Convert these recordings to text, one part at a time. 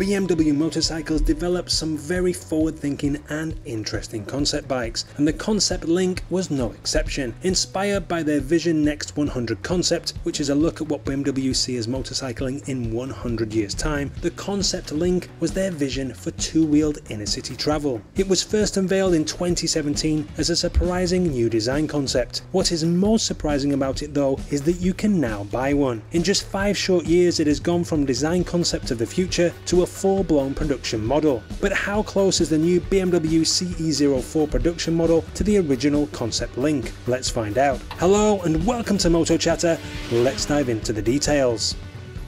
BMW Motorcycles developed some very forward thinking and interesting concept bikes, and the Concept Link was no exception. Inspired by their Vision Next 100 concept, which is a look at what BMW sees as motorcycling in 100 years' time, the Concept Link was their vision for two wheeled inner city travel. It was first unveiled in 2017 as a surprising new design concept. What is most surprising about it though is that you can now buy one. In just five short years, it has gone from design concept of the future to a full-blown production model. But how close is the new BMW CE04 production model to the original concept link? Let's find out. Hello and welcome to Moto Chatter. Let's dive into the details.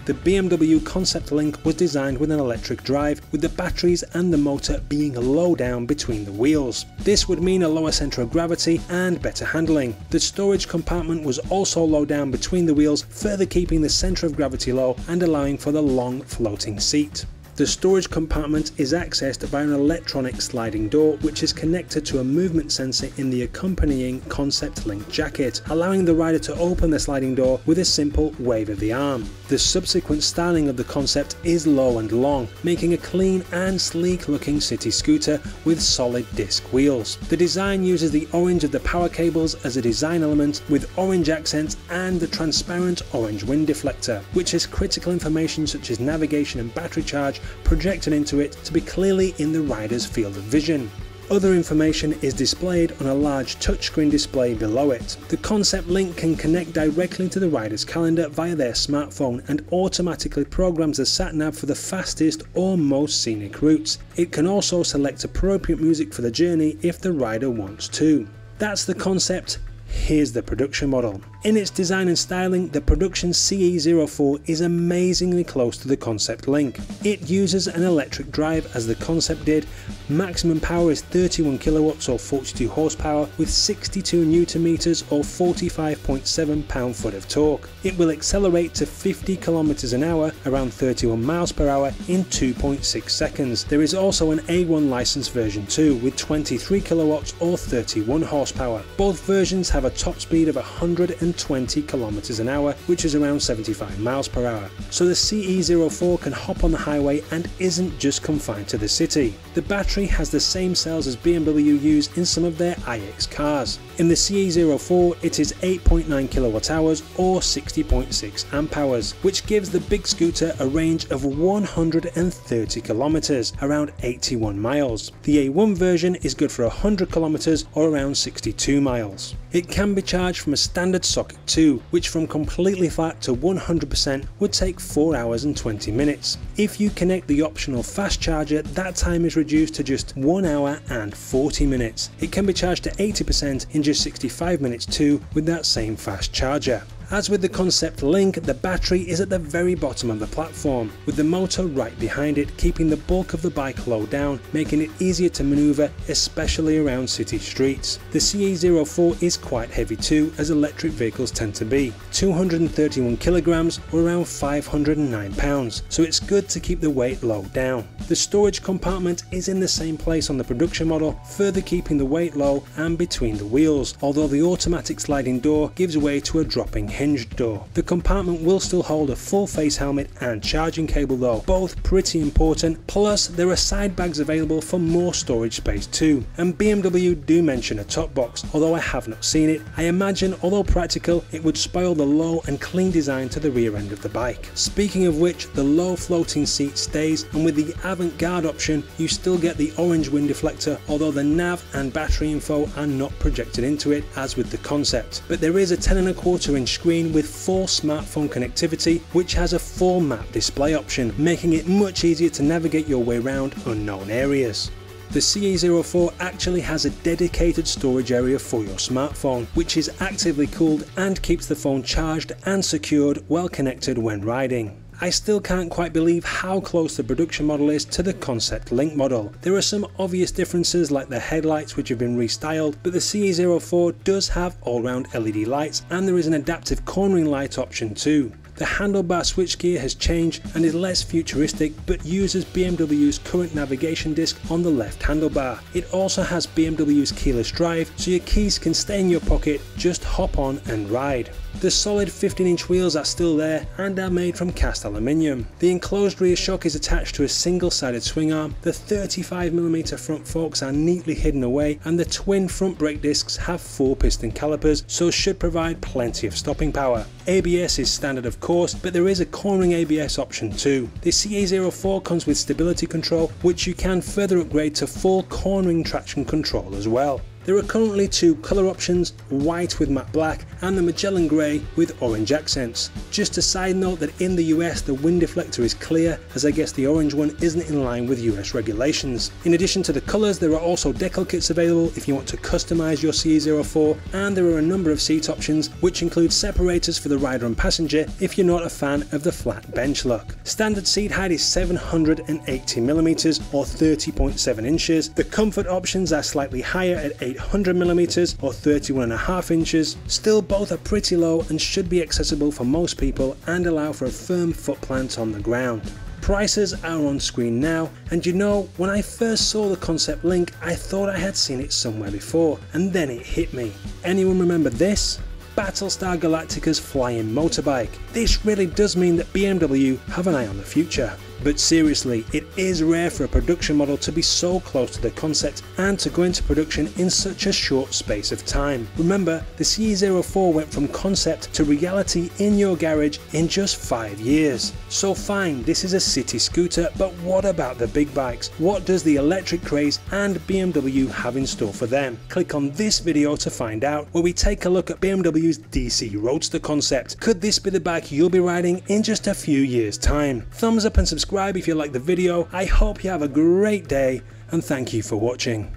The BMW Concept Link was designed with an electric drive, with the batteries and the motor being low down between the wheels. This would mean a lower centre of gravity and better handling. The storage compartment was also low down between the wheels, further keeping the centre of gravity low and allowing for the long floating seat. The storage compartment is accessed by an electronic sliding door which is connected to a movement sensor in the accompanying Concept Link jacket, allowing the rider to open the sliding door with a simple wave of the arm. The subsequent styling of the concept is low and long, making a clean and sleek looking city scooter with solid disc wheels. The design uses the orange of the power cables as a design element with orange accents and the transparent orange wind deflector, which has critical information such as navigation and battery charge projected into it to be clearly in the rider's field of vision. Other information is displayed on a large touchscreen display below it. The Concept Link can connect directly to the rider's calendar via their smartphone and automatically programs the sat-nav for the fastest or most scenic routes. It can also select appropriate music for the journey if the rider wants to. That's the concept, here's the production model. In its design and styling, the production CE04 is amazingly close to the Concept Link. It uses an electric drive as the Concept did, maximum power is 31 kilowatts or 42 horsepower with 62 newton meters or 45.7 pound foot of torque. It will accelerate to 50 kilometers an hour, around 31 miles per hour in 2.6 seconds. There is also an A1 licensed version 2 with 23 kilowatts or 31 horsepower. Both versions have a top speed of 100 120 kilometers an hour, which is around 75 miles per hour. So the CE04 can hop on the highway and isn't just confined to the city. The battery has the same cells as BMW use in some of their iX cars. In the CE04 it is 8.9 kilowatt hours or 60.6 amp hours, which gives the big scooter a range of 130 kilometers, around 81 miles. The A1 version is good for 100 kilometers or around 62 miles. It can be charged from a standard socket too, which from completely flat to 100% would take 4 hours and 20 minutes. If you connect the optional fast charger, that time is reduced to just 1 hour and 40 minutes. It can be charged to 80% in just 65 minutes too with that same fast charger. As with the Concept Link, the battery is at the very bottom of the platform, with the motor right behind it, keeping the bulk of the bike low down, making it easier to manoeuvre, especially around city streets. The CE04 is quite heavy too, as electric vehicles tend to be, 231 kilograms or around 509 pounds, so it's good to keep the weight low down. The storage compartment is in the same place on the production model, further keeping the weight low and between the wheels, although the automatic sliding door gives way to a dropping hinged door. The compartment will still hold a full face helmet and charging cable though, both pretty important, plus there are side bags available for more storage space too. And BMW do mention a top box, although I have not seen it. I imagine although practical, it would spoil the low and clean design to the rear end of the bike. Speaking of which, the low floating seat stays and with the avant-garde option you still get the orange wind deflector although the nav and battery info are not projected into it as with the concept. But there is a 10 and a quarter inch screen screen with full smartphone connectivity which has a full map display option, making it much easier to navigate your way around unknown areas. The CE04 actually has a dedicated storage area for your smartphone, which is actively cooled and keeps the phone charged and secured while connected when riding. I still can't quite believe how close the production model is to the Concept Link model. There are some obvious differences like the headlights which have been restyled, but the CE04 does have all-round LED lights and there is an adaptive cornering light option too. The handlebar switchgear has changed and is less futuristic but uses BMW's current navigation disc on the left handlebar. It also has BMW's keyless drive so your keys can stay in your pocket, just hop on and ride. The solid 15 inch wheels are still there and are made from cast aluminium. The enclosed rear shock is attached to a single sided swing arm, the 35mm front forks are neatly hidden away and the twin front brake discs have 4 piston calipers so should provide plenty of stopping power. ABS is standard of course but there is a cornering ABS option too. The CE04 comes with stability control which you can further upgrade to full cornering traction control as well. There are currently two colour options, white with matte black and the Magellan Grey with orange accents. Just a side note that in the US the wind deflector is clear as I guess the orange one isn't in line with US regulations. In addition to the colours there are also decal kits available if you want to customise your CE04 and there are a number of seat options which include separators for the rider and passenger if you're not a fan of the flat bench look. Standard seat height is 780mm or 30.7 inches. The comfort options are slightly higher at 8 800mm or 31.5 inches, still both are pretty low and should be accessible for most people and allow for a firm foot plant on the ground. Prices are on screen now and you know when I first saw the concept link I thought I had seen it somewhere before and then it hit me. Anyone remember this? Battlestar Galactica's flying motorbike. This really does mean that BMW have an eye on the future. But seriously, it is rare for a production model to be so close to the concept and to go into production in such a short space of time. Remember, the CE04 went from concept to reality in your garage in just 5 years. So fine, this is a city scooter, but what about the big bikes? What does the electric craze and BMW have in store for them? Click on this video to find out, where we take a look at BMW's DC Roadster concept. Could this be the bike you'll be riding in just a few years time? Thumbs up and subscribe subscribe if you like the video. I hope you have a great day and thank you for watching.